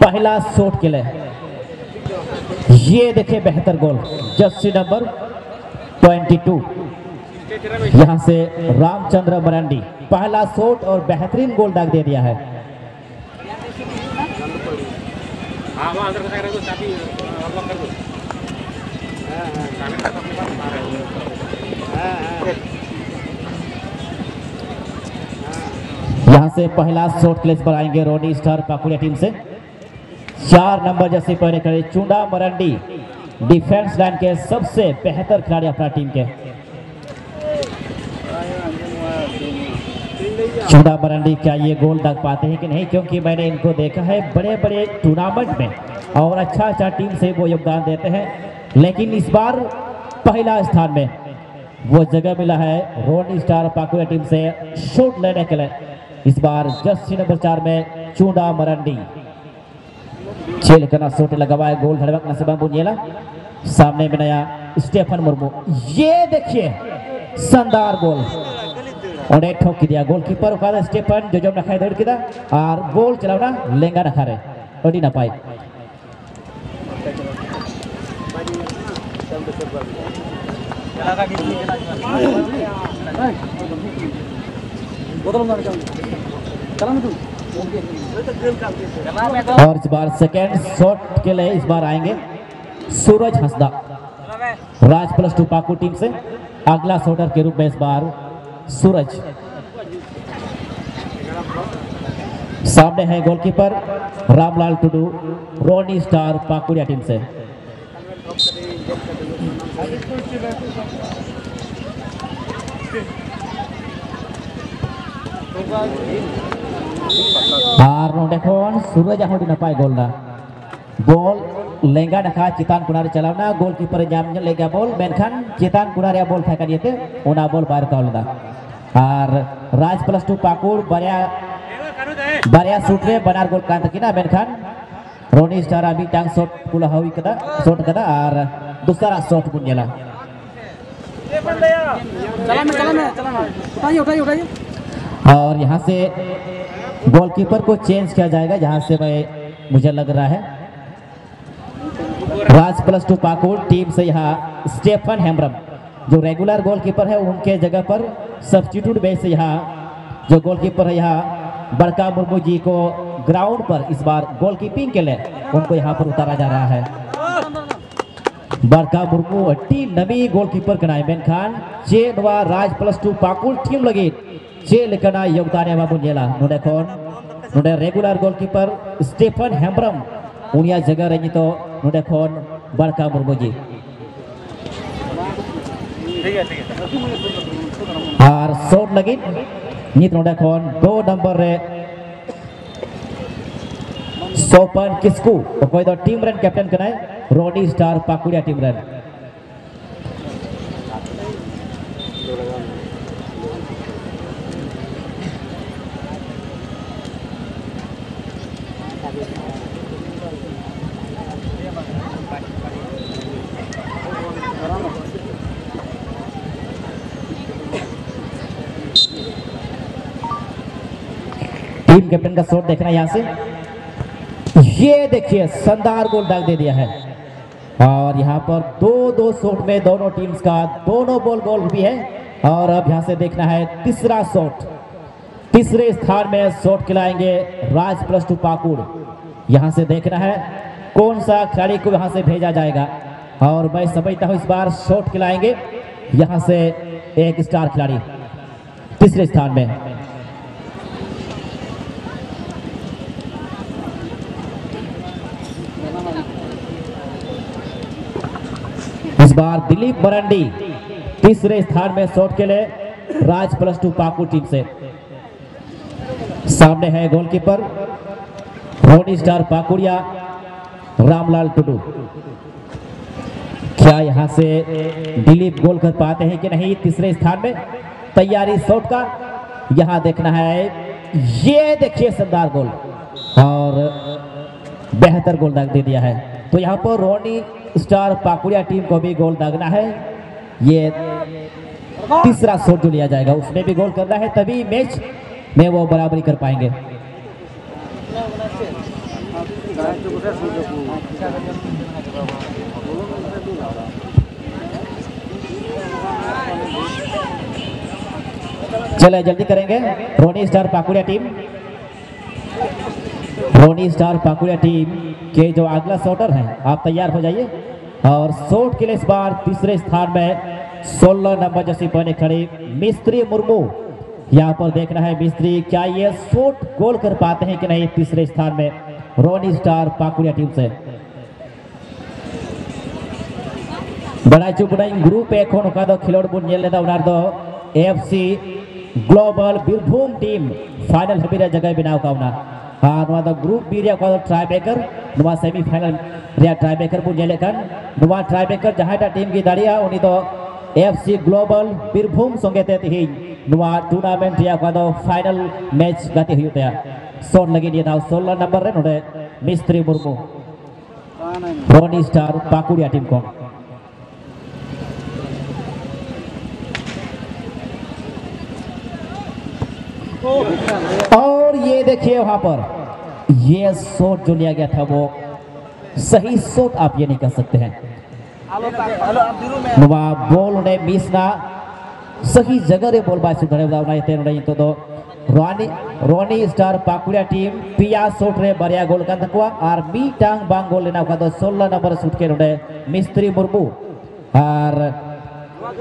पहला शॉट के लिए। ये देखिए बेहतर गोल, जर्सी नंबर 22 यहाँ से रामचंद्र मरांडी, पहला शॉट और बेहतरीन गोल डाक दे दिया है। यहाँ से पहला शॉट क्लेस पर आएँगे रोनी स्टार पाकुलिया टीम से। चार नंबर जैसे पहले खड़े, चूडा मरंडी डिफेंस लाइन के सबसे बेहतर खिलाड़ी अपना टीम के। चूडा मरंडी, क्या ये गोल दाग पाते हैं कि नहीं? क्योंकि मैंने इनको देखा है बड़े बड़े टूर्नामेंट में, और अच्छा अच्छा टीम से वो योगदान देते हैं। लेकिन इस बार पहला स्थान में वो जगह मिला है रोनी स्टार पाकुया टीम से शूट लेने के लिए। इस बार जर्सी नंबर चार में चूड़ा मरंडी। छेल करना शॉट लगा गोल धड़वक नसीबा बुनियला सामने में नया स्टेफन मुर्मू। ये देखिए, शानदार गोल। और एक ठोक दिया गोलकीपर का स्टेफन, जो जब नखाए दौड़ किया और गोल चलावना लेंगा नखा रहे अड़ी ना पाए। और इस बार सेकेंड शॉट के लिए इस बार आएँगे Suraj Hansda. Raj Plus Two Pakur team से अगला शॉटर के रूप में इस बार सूरज। सामने है goalkeeper Ramlal Tudu, Roni Star Pakuria team से। আর नोडे खन सूरज आहुडी नपाय गोल ना। बॉल लेंगा नखा चितान कुनारे चलावना गोलकीपर जाम लेगा बॉल मेनखान चितान कुनारे बॉल फेंका दिए ओना बॉल बाहर कावल दा और राज प्लस टू पाकुड़ बरिया बरिया शूट रे बनार गोल कांत किना मेनखान रोनी स्टार अभी टांग शॉट कुला हवी कदा शॉट कदा और दूसरा शॉट बुनियला चला में चला में चला में। उठाइए उठाइए उठाइए। और यहाँ से गोलकीपर को चेंज किया जाएगा, जहाँ से मैं मुझे लग रहा है। Raj Plus Two Pakur team से यहाँ स्टेफन हेम्ब्रम, जो रेगुलर गोलकीपर है, उनके जगह पर सब्स्टिट्यूट बेस से यहाँ जो गोलकीपर है, यहाँ बड़का मुर्मू जी को ग्राउंड पर इस बार गोलकीपिंग के लिए उनको यहाँ पर उतारा जा रहा है। बड़का मुर्मू टी नवी गोलकीपर कनाय मेनखान चे नवा Raj Plus Two Pakur team लगी। चे लेकना योगदान रेगुलर गोलकीपर स्टेफन हेम्ब्रम। जगह तो खन बड़का मुर्मू जी। शॉट लगी। खन दो नंबर सोपन किसकू? कोई दो team run captain Roni Star Pakuria team run. Team captain का शॉट देखना यहाँ से। ये देखिए शानदार गोल दाग दे दिया है। और यहाँ पर दो दो शॉट में दोनों टीम्स का दोनों बॉल गोल भी है। और अब यहाँ से देखना है तीसरा शॉट तीसरे स्थान में शॉट खिलाएँगे राज प्लस टू पाकुड़ यहाँ से देखना है कौन सा खिलाड़ी को यहाँ से भेजा जाएगा। और मैं समझता हूँ इस बार शॉट खिलाएँगे यहाँ से एक स्टार खिलाड़ी तीसरे स्थान में। इस बार दिलीप मरंडी तीसरे स्थान में शॉट के लिए Raj Plus Two Pakur team से। सामने है गोलकीपर, रोनी स्टार पाकुड़िया, रामलाल टुडू। क्या यहाँ से दिलीप गोल कर पाते हैं कि नहीं? तीसरे स्थान में तैयारी शॉट का। यहाँ देखना है, ये देखिए शानदार गोल। और बेहतर गोल दाग दे दिया है। तो यहाँ पर रोनी स्टार पाकुड़िया टीम को भी गोल दागना है। ये तीसरा शॉट जो लिया जाएगा, उसमें भी गोल करना है, तभी मैच में वो बराबरी कर पाएँगे। चले, जल्दी करेंगे। Roni Star Pakuria team. Roni Star Pakuria team के जो अगला शॉटर है, आप तैयार हो जाइए। और शॉट के लिए इस बार तीसरे स्थान में 16 नंबर जैसी बने खड़े मिस्त्री मुर्मू। यहाँ पर देख रहे हैं मिस्त्री, क्या ये शॉट गोल कर पाते हैं कि नहीं तीसरे स्थान में रोनी स्टार पाकुड़िया टीम से? बड़ा चुप नहीं, ग्रुप ए को का दो खिलौड़ बुन जेल लेता उनार दो। FC global Birbhum team, final Hamira जगह बिना का उनार नुआ group B tie breaker semi final tie breaker बो जेलेखान ट्राई ब्रेकर जहाँ टीम की दाड़ा उनी तो एफसी ग्लोबल बीरभूम संगेते तेहन टूर्नामेंट फाइनल मैच गति हुए शॉट लगे सोलह नंबर नोड़े मिस्त्री मुर्मू रोनी स्टार पाकुड़िया टीम को Oh, ये देखिए वहाँ पर। ये शॉट जो लिया गया था वो सही शॉट आप ये नहीं कह सकते हैं। बॉल ने मिस ना। सही जगह रे बॉल बाय सुधरे उदावना इते नोडे इंतो दो। रोनी रोनी स्टार पाकुड़िया टीम, पिया शॉट रे बरिया goal takwa ar mi tang bang goal lena ka do 16 number shoot के नोडे मिस्त्री मुर्मू। और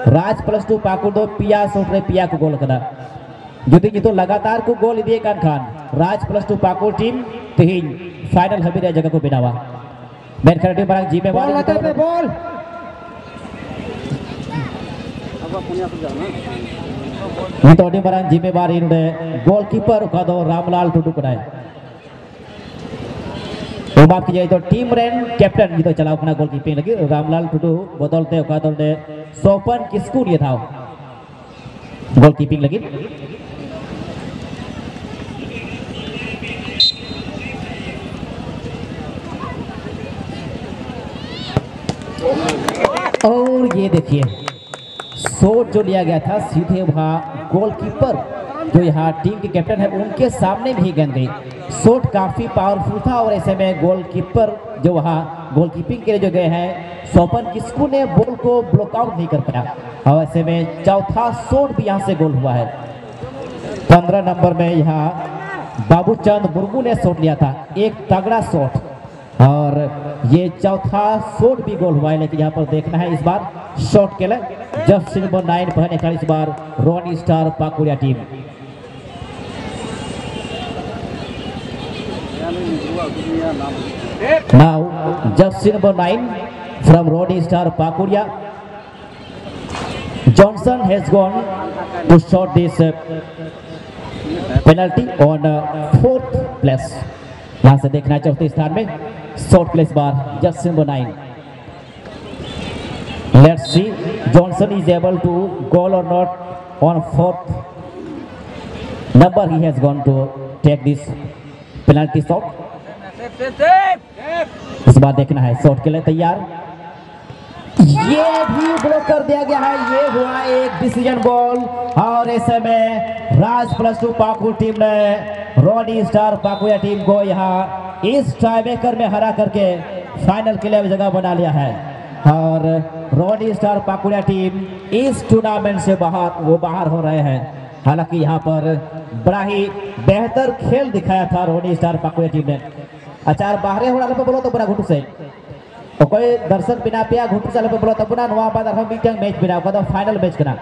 राज प्लस टू पाकुड़ दो, पिया शॉट रे पिया को गोल कदा जुदी itu लगातार को गोल दिए kan Khan. Raj plus two Pakur team तिहिन final हबीर जगह को बिनावा। मैन खराटी barang जिम्मेवार बॉल बॉल di barang जिम्मेवार गोलकीपर का दो रामलाल टुडू कनाय तो बात कीजिए तो टीम रेन कैप्टन gitu चलाओ कना गोलकीपिंग lagi रामलाल टुडू बदलते का दो Sopan Kisku dia tahu goalkeeping lagi और ये देखिए शॉट जो लिया गया था, सीधे वहाँ गोलकीपर जो यहाँ टीम के कैप्टन है, उनके सामने भी गेंद। गई शॉट काफ़ी पावरफुल था और ऐसे में गोलकीपर जो वहाँ गोलकीपिंग के लिए जो गए हैं सोपन किस्कू ने बॉल को ब्लॉकआउट नहीं कर पाया? और ऐसे में चौथा शॉट भी यहाँ से गोल हुआ है। पंद्रह नंबर में यहाँ बाबूचंद मुर्मू ने शॉट लिया था, एक तगड़ा शॉट और ये चौथा शॉट भी गोल हुआ है, लेकिन यहाँ पर देखना है इस बार शॉट के लिए जब सिंह नाइन पहने का इस बार Roni star Pakuria team now जब Singh nine from Roni star Pakuria Johnson has gone to shot this penalty on fourth place यहाँ से देखना चौथे स्थान में। Short place bar just number nine let's see Johnson is able to goal or not on fourth number he has gone to take this penalty shot. इस बार देखना है शॉट के लिए तैयार। ये भी ब्लॉक कर दिया गया है। ये हुआ एक डिसीज़न बॉल और ऐसे में Raj plus two Pakur team ने रोडी स्टार पाकुया टीम को यहाँ इस टाइबेकर में हरा करके फाइनल के लिए जगह बना लिया है। और रोडी स्टार पाकुड़िया टीम इस टूर्नामेंट से बाहर, वो बाहर हो रहे हैं। हालाँकि यहाँ पर बड़ा ही बेहतर खेल दिखाया था रोडी स्टार पाकुड़िया टीम ने। अच्छा, आचार बाहर हो रहा बोलो तो बड़ा घुट से। तो कोई दर्शन बिना पिया घुट से बोलो तो पुनः नवा बाद मैच बिना मतलब फाइनल मैच करना।